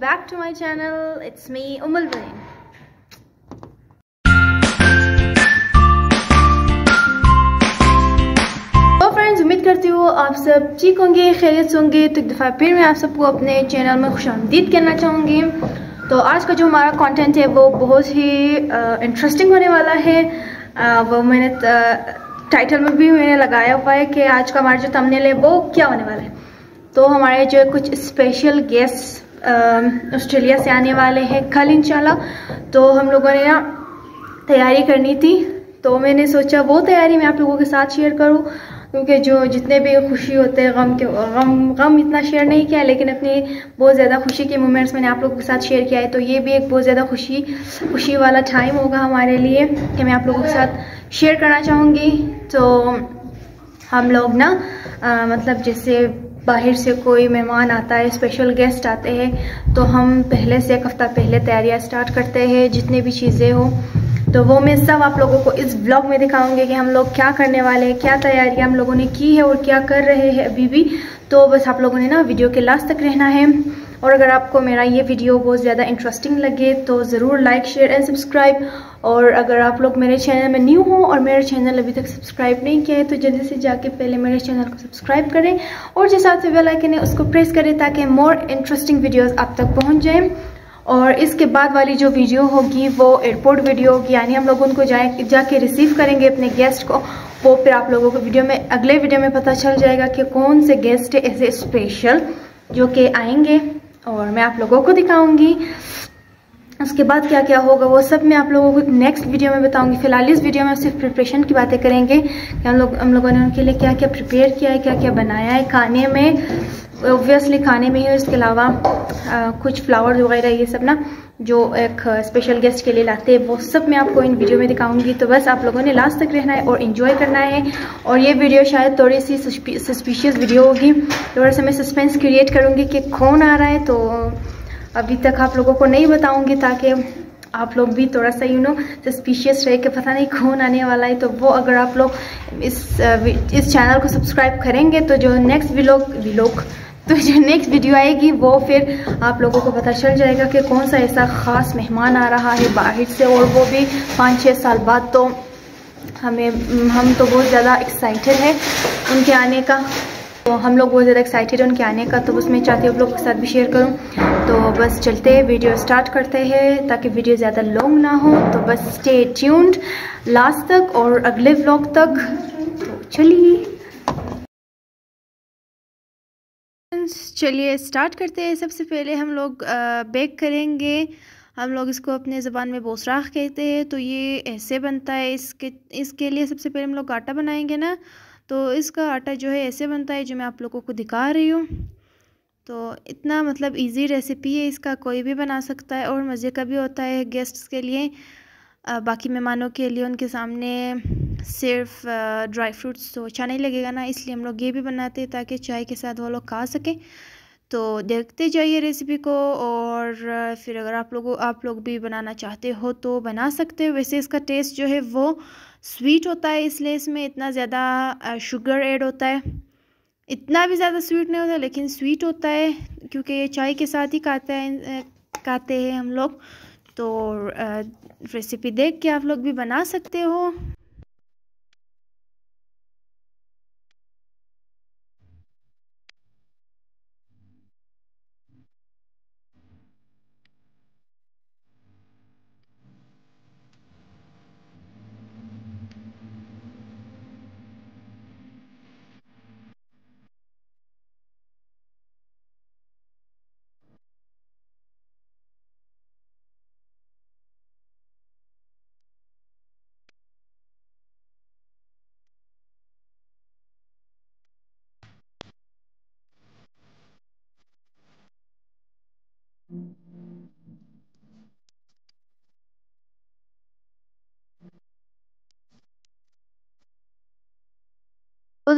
back to my channel. It's me, Umul Bain. उम्मीद करती हूँ आप सब ठीक होंगे खैरियत होंगे। तो एक दफ़ा फिर मैं आप सबको अपने चैनल में खुश आमदीद करना चाहूँगी। तो आज का जो हमारा कंटेंट है वो बहुत ही इंटरेस्टिंग होने वाला है। आ, वो मैंने टाइटल में भी मैंने लगाया हुआ है कि आज का हमारा जो तमनेल है वो क्या होने वाला है। तो हमारे जो कुछ स्पेशल गेस्ट ऑस्ट्रेलिया से आने वाले हैं कल इंशाल्लाह। तो हम लोगों ने ना तैयारी करनी थी। तो मैंने सोचा वो तैयारी मैं आप लोगों के साथ शेयर करूँ क्योंकि जो जितने भी खुशी होते हैं गम के गम गम इतना शेयर नहीं किया लेकिन अपनी बहुत ज़्यादा खुशी के मोमेंट्स मैंने आप लोगों के साथ शेयर किया है। तो ये भी एक बहुत ज़्यादा खुशी खुशी वाला टाइम होगा हमारे लिए कि मैं आप लोगों के साथ शेयर करना चाहूँगी। तो हम लोग ना आ, मतलब जैसे बाहर से कोई मेहमान आता है स्पेशल गेस्ट आते हैं तो हम पहले से एक हफ़्ता पहले तैयारियाँ स्टार्ट करते हैं, जितने भी चीज़ें हो। तो वो मैं सब आप लोगों को इस ब्लॉग में दिखाऊँगी कि हम लोग क्या करने वाले हैं, क्या तैयारियाँ हम लोगों ने की है और क्या कर रहे हैं अभी भी। तो बस आप लोगों ने ना वीडियो के लास्ट तक रहना है। और अगर आपको मेरा ये वीडियो बहुत ज़्यादा इंटरेस्टिंग लगे तो ज़रूर लाइक शेयर एंड सब्सक्राइब और अगर आप लोग मेरे चैनल में न्यू हो और मेरा चैनल अभी तक सब्सक्राइब नहीं किया है तो जल्दी से जाके पहले मेरे चैनल को सब्सक्राइब करें और जो साथ बेल आइकन है, उसको प्रेस करें ताकि मोर इंटरेस्टिंग वीडियोज़ आप तक पहुँच जाएँ। और इसके बाद वाली जो वीडियो होगी, वो एयरपोर्ट वीडियो होगी, यानी हम लोग उनको जाए, जाके रिसीव करेंगे अपने गेस्ट को, वो फिर आप लोगों को वीडियो में, अगले वीडियो में पता चल जाएगा कि कौन से गेस्ट ऐसे स्पेशल जो कि आएँगे। और मैं आप लोगों को दिखाऊँगी। उसके बाद क्या क्या होगा, वो सब मैं आप लोगों को नेक्स्ट वीडियो में बताऊँगी। फ़िलहाल इस वीडियो में सिर्फ़ प्रिपरेशन की बातें करेंगे कि हम लोग, हम लोगों ने उनके लिए क्या क्या प्रिपेयर किया है क्या क्या बनाया है खाने में ओबियसली खाने में ही इसके अलावा कुछ फ्लावर्स वगैरह ये सब ना, जो एक स्पेशल गेस्ट के लिए लाते हैं, वो सब मैं आपको इन वीडियो में दिखाऊँगी। तो बस आप लोगों ने लास्ट तक रहना है और इन्जॉय करना है। और ये वीडियो शायद थोड़ी सी सस्पिशियस वीडियो होगी। थोड़ा सा मैं सस्पेंस क्रिएट करूँगी कि कौन आ रहा है तो अभी तक आप लोगों को नहीं बताऊँगी ताकि आप लोग भी थोड़ा सा यू नो सस्पिशियस रहे कि पता नहीं कौन आने वाला है। तो वो अगर आप लोग इस इस चैनल को सब्सक्राइब करेंगे तो जो नेक्स्ट व्लॉग व्लॉग तो जो नेक्स्ट वीडियो आएगी, वो फिर आप लोगों को पता चल जाएगा कि कौन सा ऐसा ख़ास मेहमान आ रहा है बाहर से। और वो भी पाँच छः साल बाद तो हमें, हम तो बहुत ज़्यादा एक्साइटेड है उनके आने का। तो हम लोग बहुत ज़्यादा एक्साइटेड उनके आने का तो बस मैं चाहती हूँ आप लोगों के साथ भी शेयर करूँ। तो बस चलते हैं वीडियो स्टार्ट करते हैं, ताकि वीडियो ज़्यादा लॉन्ग ना हो। तो बस स्टे ट्यून्ड लास्ट तक और अगले व्लॉग तक। तो चलिए। चलिए स्टार्ट करते हैं। सबसे पहले हम लोग बेक करेंगे। हम लोग इसको अपने ज़बान में बोसराख कहते हैं। तो ये ऐसे बनता है, इसके इसके लिए सबसे पहले हम लोग आटा बनाएँगे ना। तो इसका आटा जो है ऐसे बनता है जो मैं आप लोगों को दिखा रही हूँ। तो इतना मतलब इजी रेसिपी है, इसका कोई भी बना सकता है और मज़े का भी होता है गेस्ट्स के लिए। बाकी मेहमानों के लिए उनके सामने सिर्फ़ ड्राई फ्रूट्स तो अच्छा नहीं लगेगा ना, इसलिए हम लोग ये भी बनाते हैं ताकि चाय के साथ वो लोग खा सकें। तो देखते जाइए रेसिपी को और फिर अगर आप लोगों, आप लोग भी बनाना चाहते हो तो बना सकते हो। वैसे इसका टेस्ट जो है वो स्वीट होता है, इसलिए इसमें इतना ज़्यादा शुगर ऐड होता है। इतना भी ज़्यादा स्वीट नहीं होता, लेकिन स्वीट होता है, क्योंकि ये चाय के साथ ही खाते हैं खाते हैं हम लोग। तो रेसिपी देख के आप लोग भी बना सकते हो।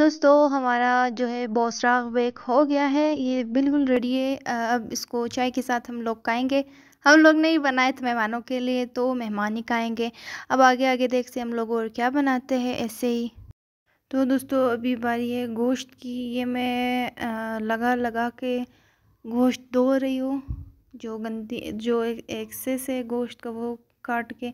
दोस्तों हमारा जो है बोसराग बेक हो गया है। ये बिल्कुल रेडी है। अब इसको चाय के साथ हम लोग खाएँगे। हम लोग नहीं बनाए थे मेहमानों के लिए तो मेहमान ही खाएँगे। अब आगे आगे देख से हम लोग और क्या बनाते हैं ऐसे ही। तो दोस्तों, अभी बारी है गोश्त की। ये मैं लगा लगा के गोश्त धो रही हूँ। जो गंदी, जो एक से से गोश्त का वो काट के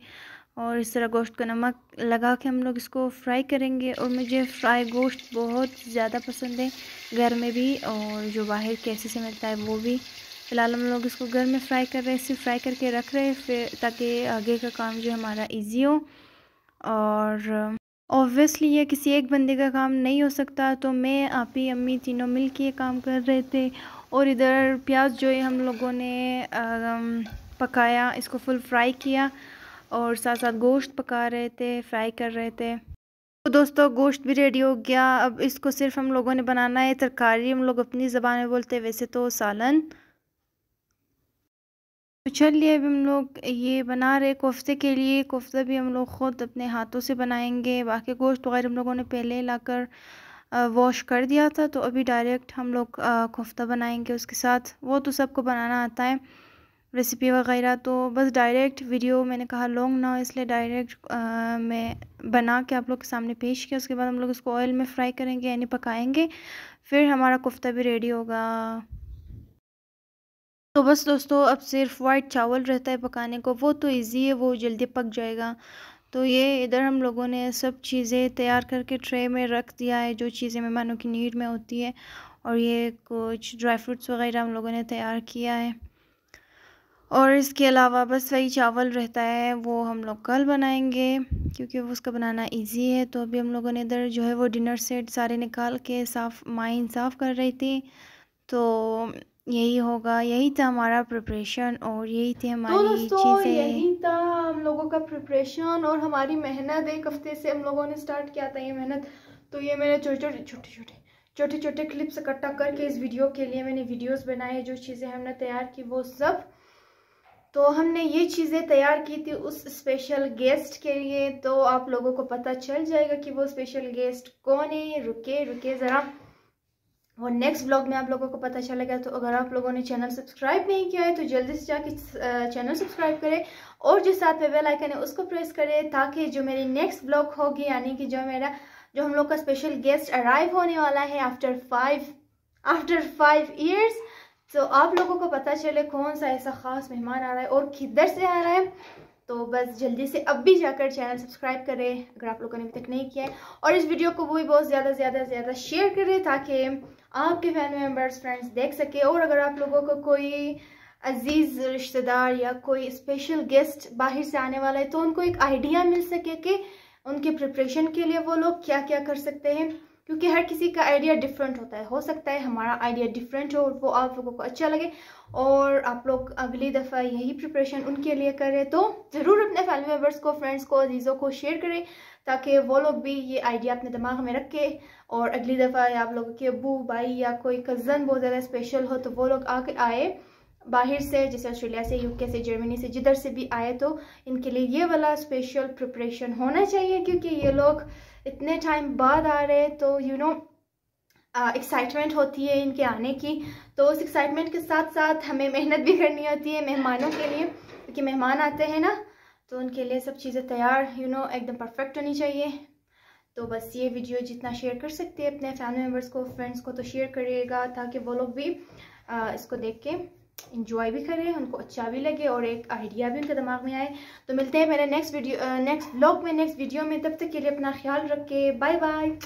और इस तरह गोश्त का नमक लगा के हम लोग इसको फ्राई करेंगे। और मुझे फ्राई गोश्त बहुत ज़्यादा पसंद है घर में भी और जो बाहर कैसे से मिलता है वो भी। फ़िलहाल हम लोग इसको घर में फ्राई कर रहे हैं, सिर्फ़ फ्राई करके रख रहे हैं फिर ताकि आगे का काम जो हमारा इजी हो। और ऑब्वियसली ये किसी एक बंदे का काम नहीं हो सकता तो मैं, आप ही, अम्मी तीनों मिल के काम कर रहे थे। और इधर प्याज जो है हम लोगों ने पकाया, इसको फुल फ्राई किया। और साथ साथ गोश्त पका रहे थे फ्राई कर रहे थे। तो दोस्तों, गोश्त भी रेडी हो गया। अब इसको सिर्फ़ हम लोगों ने बनाना है। तरकारी हम लोग अपनी ज़बान में बोलते हैं। वैसे तो सालन। तो चलिए अभी हम लोग ये बना रहे कोफ्ते के लिए। कोफ्ता भी हम लोग ख़ुद अपने हाथों से बनाएँगे। बाकी गोश्त वगैरह हम लोगों ने पहले लाकर वॉश कर दिया था। तो अभी डायरेक्ट हम लोग कोफ्ता बनाएँगे उसके साथ। वो तो सबको बनाना आता है। रेसिपी वगैरह तो बस डायरेक्ट वीडियो मैंने कहा लॉन्ग ना, इसलिए डायरेक्ट मैं बना के आप लोग के सामने पेश किया। उसके बाद हम लोग उसको ऑयल में फ्राई करेंगे, यानी पकाएँगे। फिर हमारा कोफ्ता भी रेडी होगा। तो बस दोस्तों, अब सिर्फ़ वाइट चावल रहता है पकाने को। वो तो इजी है, वो जल्दी पक जाएगा। तो ये इधर हम लोगों ने सब चीज़ें तैयार करके ट्रे में रख दिया है, जो चीज़ें मेहमानों की नीड में होती है। और ये कुछ ड्राई फ्रूट्स वगैरह हम लोगों ने तैयार किया है। और इसके अलावा बस वही चावल रहता है वो हम लोग कल बनाएँगे क्योंकि उसका बनाना इजी है। तो अभी हम लोगों ने इधर जो है वो डिनर सेट सारे निकाल के साफ़ माइन साफ़ कर रही थी। तो यही होगा यही था हमारा प्रिपरेशन और यही थी हमारी तो चीज़ें। यही था हम लोगों का प्रिपरेशन और हमारी मेहनत। एक हफ़्ते से हम लोगों ने स्टार्ट किया था ये मेहनत। तो ये मैंने छोटे छोटे छोटे छोटे छोटे छोटे क्लिप्स इकट्ठा करके इस वीडियो के लिए मैंने वीडियोस बनाए जो चीज़ें हमने तैयार की वो सब तो हमने ये चीज़ें तैयार की थी उस स्पेशल गेस्ट के लिए तो आप लोगों को पता चल जाएगा कि वो स्पेशल गेस्ट कौन है। रुके रुके ज़रा। वो नेक्स्ट ब्लॉग में आप लोगों को पता चलेगा तो अगर आप लोगों ने चैनल सब्सक्राइब नहीं किया है तो जल्दी से जाके चैनल सब्सक्राइब करें। और जो साथ में बेल आइकन है, उसको प्रेस करें, ताकि जो मेरी नेक्स्ट ब्लॉग होगी, यानी कि जो मेरा, जो हम लोग का स्पेशल गेस्ट अराइव होने वाला है after five after five years तो आप लोगों को पता चले कौन सा ऐसा ख़ास मेहमान आ रहा है और किधर से आ रहा है? तो बस जल्दी से अब भी जाकर चैनल सब्सक्राइब करें, अगर आप लोगों ने अभी तक नहीं किया है। और इस वीडियो को भी बहुत ज़्यादा ज़्यादा ज़्यादा शेयर करें ताकि आपके फैमिली मेंबर्स फ्रेंड्स देख सके। और अगर आप लोगों को कोई अज़ीज़ रिश्तेदार या कोई स्पेशल गेस्ट बाहर से आने वाला है तो उनको एक आइडिया मिल सके कि उनके प्रिपरेशन के लिए वो लोग क्या क्या कर सकते हैं। क्योंकि हर किसी का आइडिया डिफरेंट होता है। हो सकता है हमारा आइडिया डिफरेंट हो और वो आप लोगों को अच्छा लगे और आप लोग अगली दफ़ा यही प्रिपरेशन उनके लिए करें। तो ज़रूर अपने फैमिली मेंबर्स को फ्रेंड्स को अजीज़ों को शेयर करें ताकि वो लोग भी ये आइडिया अपने दिमाग में रखे और अगली दफ़ा आप लोगों के अबू भाई या कोई कज़न बहुत ज़्यादा स्पेशल हो तो वो लोग आके आए बाहर से जैसे ऑस्ट्रेलिया से यूके से जर्मनी से जिधर से भी आए तो इनके लिए ये वाला स्पेशल प्रिपरेशन होना चाहिए क्योंकि ये लोग इतने टाइम बाद आ रहे हैं तो यू नो एक्साइटमेंट होती है इनके आने की। तो उस एक्साइटमेंट के साथ साथ हमें मेहनत भी करनी होती है मेहमानों के लिए क्योंकि मेहमान आते हैं ना तो उनके लिए सब चीज़ें तैयार यू नो एकदम परफेक्ट होनी चाहिए। तो बस ये वीडियो जितना शेयर कर सकते हैं अपने फैमिली मेंबर्स को फ्रेंड्स को तो शेयर करिएगा ताकि वो लोग भी आ, इसको देख के इंजॉय भी करें, उनको अच्छा भी लगे और एक आइडिया भी उनके दिमाग में आए। तो मिलते हैं मेरे नेक्स्ट वीडियो नेक्स्ट ब्लॉग में नेक्स्ट वीडियो में। तब तक के लिए अपना ख्याल रखें। Bye bye